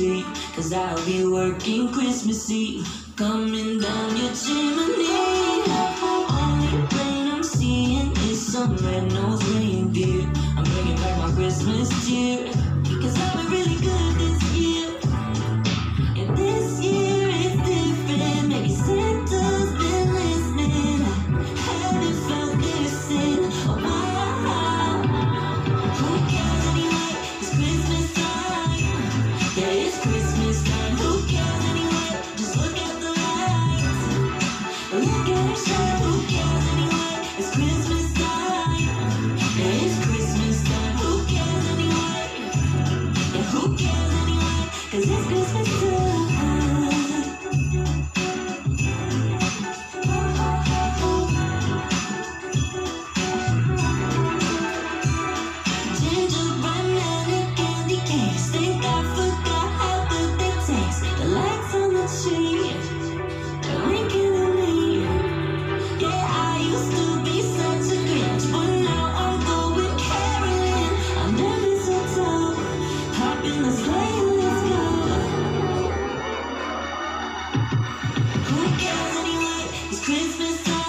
street. Cause I'll be working Christmas Eve, coming down your chimney. Only thing I'm seeing is some red-nosed reindeer. I'm bringing back my Christmas cheer. Cause I'm be really good. Christmas